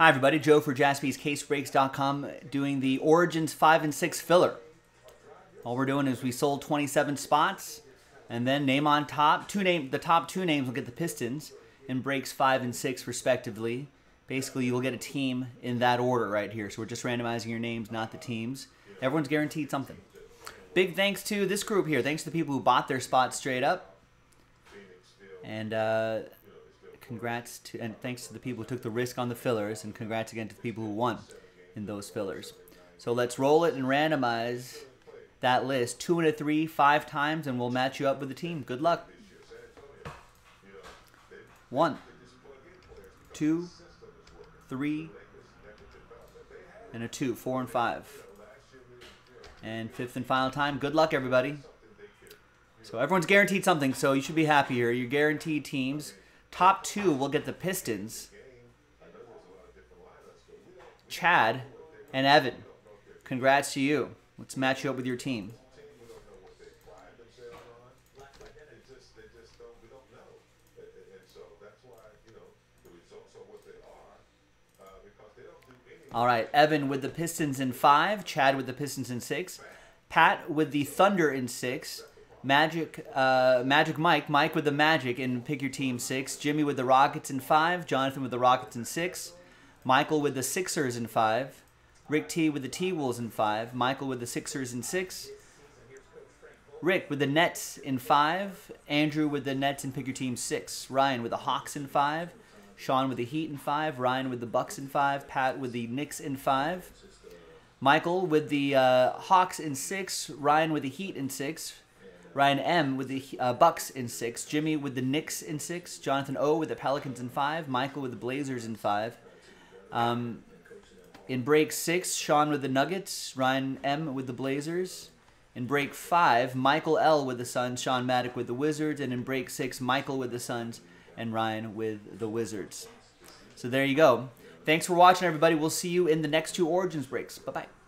Hi, everybody. Joe for jaspyscasebreaks.com doing the Origins 5 and 6 filler. All we're doing is we sold 27 spots, and then name on top. Two name The top two names will get the Pistons in breaks 5 and 6, respectively. Basically, you will get a team in that order right here. So we're just randomizing your names, not the teams. Everyone's guaranteed something. Big thanks to this group here. Thanks to the people who bought their spots straight up. And, uh, congrats to and thanks to the people who took the risk on the fillers and congrats again to the people who won in those fillers. So let's roll it and randomize that list two and a three five times and we'll match you up with the team. Good luck. One two three and a two four and five. And fifth and final time good luck everybody. So everyone's guaranteed something so you should be happy here you're guaranteed teams Top two will get the Pistons. Chad and Evan. Congrats to you. Let's match you up with your team. All right, Evan with the Pistons in five, Chad with the Pistons in six, Pat with the Thunder in six, Magic, uh, Magic Mike, Mike with the Magic and pick your team six. Jimmy with the Rockets in five. Jonathan with the Rockets in six. Michael with the Sixers in five. Rick T with the T Wolves in five. Michael with the Sixers in six. Rick with the Nets in five. Andrew with the Nets and pick your team six. Ryan with the Hawks in five. Sean with the Heat in five. Ryan with the Bucks in five. Pat with the Knicks in five. Michael with the uh, Hawks in six. Ryan with the Heat in six. Ryan M with the uh, Bucks in six, Jimmy with the Knicks in six, Jonathan O with the Pelicans in five, Michael with the Blazers in five. Um, in break six, Sean with the Nuggets, Ryan M with the Blazers. In break five, Michael L with the Suns, Sean Maddock with the Wizards, and in break six, Michael with the Suns and Ryan with the Wizards. So there you go. Thanks for watching, everybody. We'll see you in the next two Origins breaks. Bye bye.